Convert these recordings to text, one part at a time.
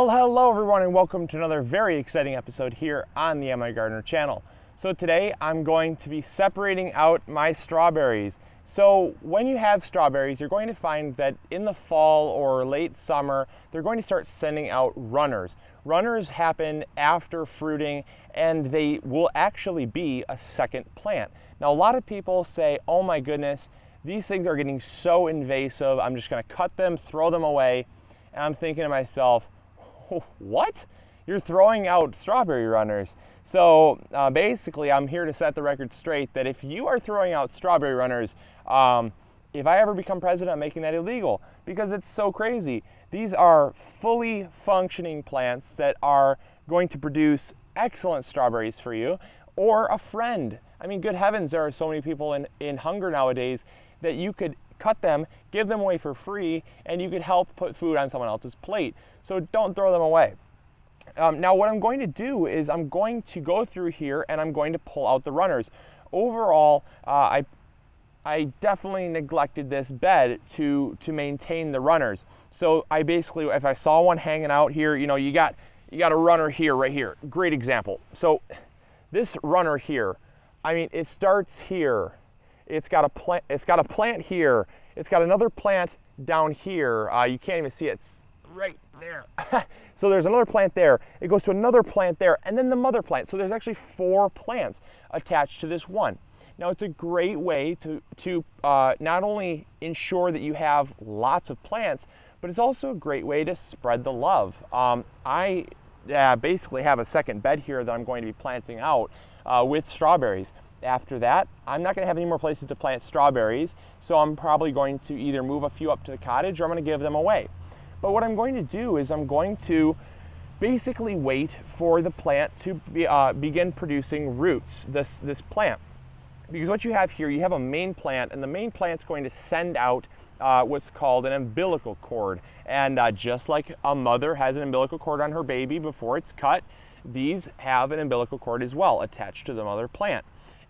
Well, hello everyone and welcome to another very exciting episode here on the MI Gardener channel. So today I'm going to be separating out my strawberries. So when you have strawberries, you're going to find that in the fall or late summer, they're going to start sending out runners. Runners happen after fruiting and they will actually be a second plant. Now a lot of people say, oh my goodness, these things are getting so invasive, I'm just gonna cut them, throw them away. And I'm thinking to myself, what? You're throwing out strawberry runners. So uh, basically, I'm here to set the record straight that if you are throwing out strawberry runners, um, if I ever become president, I'm making that illegal because it's so crazy. These are fully functioning plants that are going to produce excellent strawberries for you or a friend. I mean, good heavens, there are so many people in, in hunger nowadays that you could cut them, give them away for free, and you could help put food on someone else's plate. So don't throw them away. Um, now what I'm going to do is I'm going to go through here and I'm going to pull out the runners. Overall, uh, I, I definitely neglected this bed to, to maintain the runners. So I basically, if I saw one hanging out here, you know, you got, you got a runner here, right here. Great example. So this runner here, I mean, it starts here it's got a plant. It's got a plant here. It's got another plant down here. Uh, you can't even see it. It's right there. so there's another plant there. It goes to another plant there, and then the mother plant. So there's actually four plants attached to this one. Now it's a great way to, to uh, not only ensure that you have lots of plants, but it's also a great way to spread the love. Um, I uh, basically have a second bed here that I'm going to be planting out uh, with strawberries after that, I'm not going to have any more places to plant strawberries, so I'm probably going to either move a few up to the cottage or I'm going to give them away. But what I'm going to do is I'm going to basically wait for the plant to be, uh, begin producing roots, this, this plant. Because what you have here, you have a main plant, and the main plant's going to send out uh, what's called an umbilical cord. And uh, just like a mother has an umbilical cord on her baby before it's cut, these have an umbilical cord as well attached to the mother plant.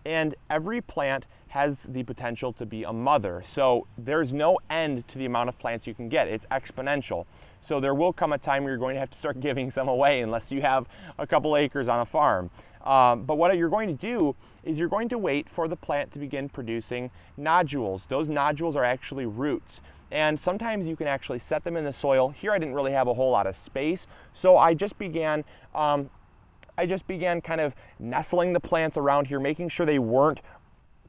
And every plant has the potential to be a mother. So there's no end to the amount of plants you can get. It's exponential. So there will come a time where you're going to have to start giving some away unless you have a couple acres on a farm. Um, but what you're going to do is you're going to wait for the plant to begin producing nodules. Those nodules are actually roots. And sometimes you can actually set them in the soil. Here I didn't really have a whole lot of space, so I just began um, I just began kind of nestling the plants around here, making sure they weren't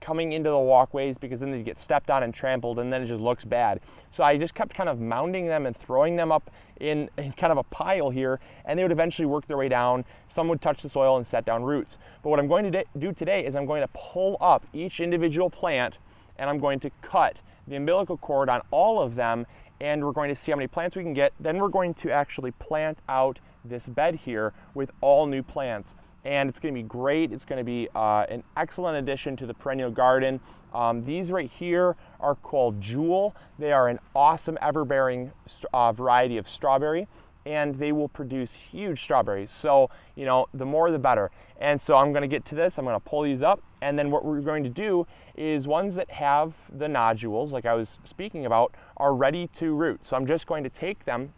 coming into the walkways because then they get stepped on and trampled and then it just looks bad. So I just kept kind of mounding them and throwing them up in, in, kind of a pile here and they would eventually work their way down. Some would touch the soil and set down roots. But what I'm going to do today is I'm going to pull up each individual plant and I'm going to cut the umbilical cord on all of them and we're going to see how many plants we can get. Then we're going to actually plant out this bed here with all new plants. And it's going to be great. It's going to be uh, an excellent addition to the perennial garden. Um, these right here are called Jewel. They are an awesome ever-bearing uh, variety of strawberry and they will produce huge strawberries. So, you know, the more the better. And so I'm gonna get to this, I'm gonna pull these up, and then what we're going to do is ones that have the nodules, like I was speaking about, are ready to root. So I'm just going to take them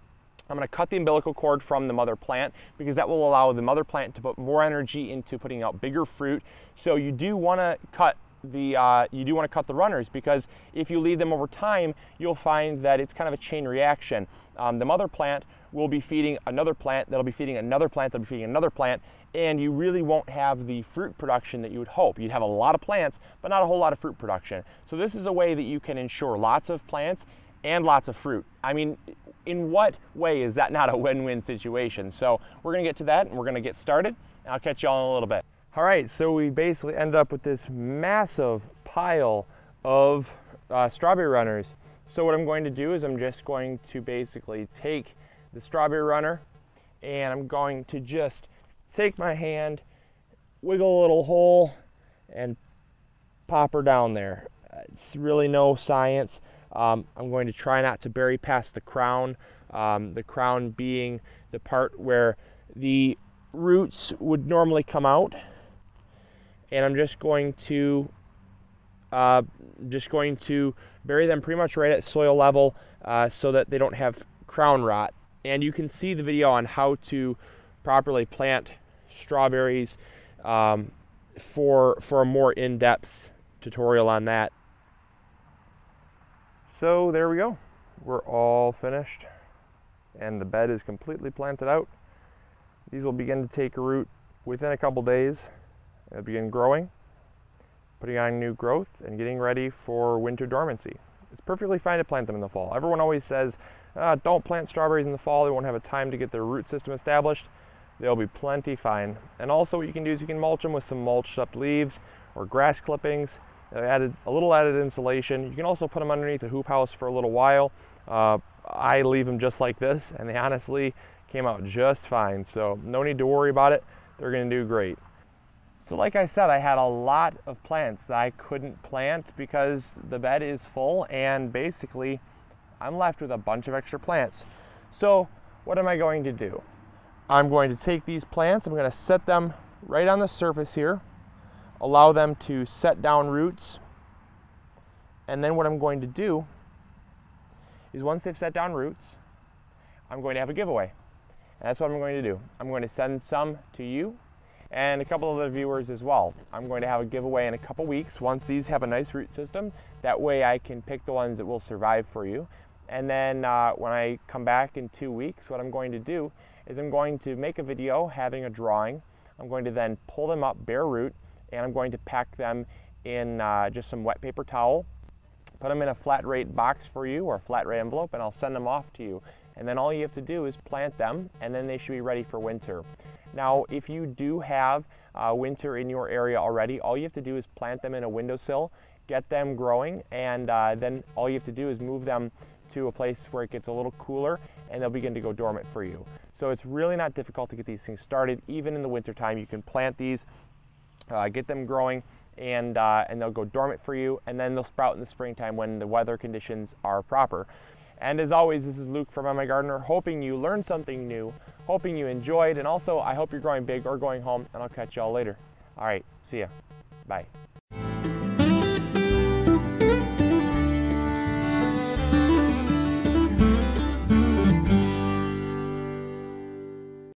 I'm going to cut the umbilical cord from the mother plant because that will allow the mother plant to put more energy into putting out bigger fruit. So you do want to cut the uh, you do want to cut the runners because if you leave them over time, you'll find that it's kind of a chain reaction. Um, the mother plant will be feeding another plant that'll be feeding another plant that'll be feeding another plant, and you really won't have the fruit production that you would hope. You'd have a lot of plants, but not a whole lot of fruit production. So this is a way that you can ensure lots of plants and lots of fruit. I mean, in what way is that not a win-win situation? So we're gonna get to that and we're gonna get started. I'll catch y'all in a little bit. All right, so we basically ended up with this massive pile of uh, strawberry runners. So what I'm going to do is I'm just going to basically take the strawberry runner and I'm going to just take my hand, wiggle a little hole and pop her down there. It's really no science. Um, I'm going to try not to bury past the crown, um, the crown being the part where the roots would normally come out. And I'm just going to uh, just going to bury them pretty much right at soil level uh, so that they don't have crown rot. and you can see the video on how to properly plant strawberries um, for, for a more in-depth tutorial on that. So there we go. We're all finished and the bed is completely planted out. These will begin to take root within a couple days. They'll begin growing, putting on new growth, and getting ready for winter dormancy. It's perfectly fine to plant them in the fall. Everyone always says, ah, don't plant strawberries in the fall. They won't have a time to get their root system established. They'll be plenty fine. And also what you can do is you can mulch them with some mulched up leaves or grass clippings. Added a little added insulation. You can also put them underneath a hoop house for a little while. Uh, I leave them just like this and they honestly came out just fine. So no need to worry about it. They're gonna do great. So like I said, I had a lot of plants that I couldn't plant because the bed is full and basically I'm left with a bunch of extra plants. So what am I going to do? I'm going to take these plants, I'm going to set them right on the surface here, allow them to set down roots, and then what I'm going to do is once they've set down roots, I'm going to have a giveaway. And that's what I'm going to do. I'm going to send some to you and a couple of the viewers as well. I'm going to have a giveaway in a couple weeks once these have a nice root system. That way I can pick the ones that will survive for you. And then uh, when I come back in two weeks, what I'm going to do is I'm going to make a video having a drawing. I'm going to then pull them up bare root and I'm going to pack them in uh, just some wet paper towel, put them in a flat rate box for you or a flat rate envelope and I'll send them off to you. And then all you have to do is plant them and then they should be ready for winter. Now, if you do have uh, winter in your area already, all you have to do is plant them in a windowsill, get them growing, and uh, then all you have to do is move them to a place where it gets a little cooler and they'll begin to go dormant for you. So it's really not difficult to get these things started. Even in the wintertime, you can plant these, uh, get them growing, and, uh, and they'll go dormant for you, and then they'll sprout in the springtime when the weather conditions are proper. And as always, this is Luke from MI Gardener, hoping you learned something new, hoping you enjoyed, and also I hope you're growing big or going home, and I'll catch y'all later. All right, see ya. Bye.